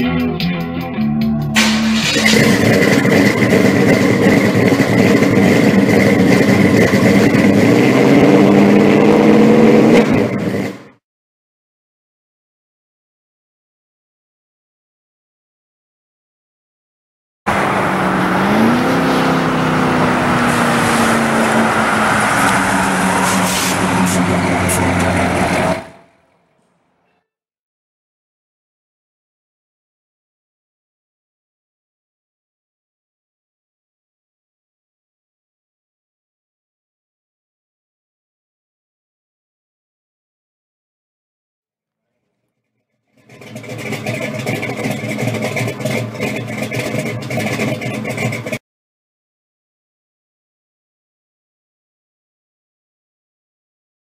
Música